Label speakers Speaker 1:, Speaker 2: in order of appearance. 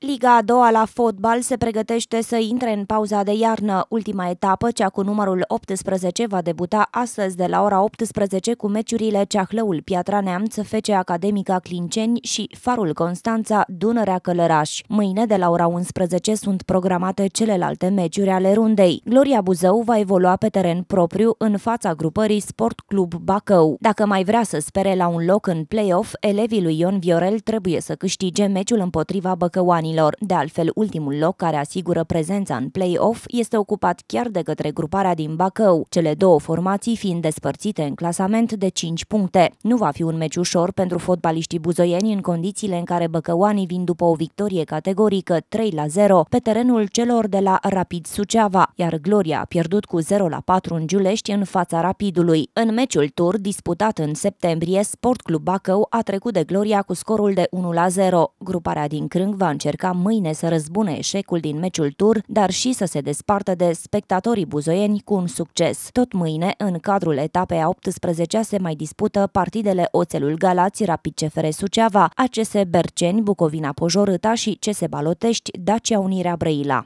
Speaker 1: Liga a doua la fotbal se pregătește să intre în pauza de iarnă. Ultima etapă, cea cu numărul 18, va debuta astăzi de la ora 18 cu meciurile Ceahlăul Piatra Neamț, FC Academica Clinceni și Farul Constanța, Dunărea Călăraș. Mâine, de la ora 11, sunt programate celelalte meciuri ale rundei. Gloria Buzău va evolua pe teren propriu în fața grupării Sport Club Bacău. Dacă mai vrea să spere la un loc în play-off, elevii lui Ion Viorel trebuie să câștige meciul împotriva Băcăoani băcăuanilor. De altfel, ultimul loc care asigură prezența în play-off este ocupat chiar de către gruparea din Bacău, cele două formații fiind despărțite în clasament de 5 puncte. Nu va fi un meci ușor pentru fotbaliștii buzoieni în condițiile în care băcăoanii vin după o victorie categorică 3 la 0 pe terenul celor de la Rapid Suceava, iar Gloria a pierdut cu 0 la 4 în Giulești în fața Rapidului. În meciul tur disputat în septembrie, Sport Club Bacău a trecut de Gloria cu scorul de 1 la 0. Gruparea din Crâng va încerca încerca mâine să răzbune eșecul din meciul tur, dar și să se despartă de spectatorii buzoieni cu un succes. Tot mâine, în cadrul etapei a 18 se mai dispută partidele Oțelul Galați, Rapid CFR Suceava, ACS Berceni, Bucovina Pojorâta și CS Balotești, Dacia Unirea Brăila.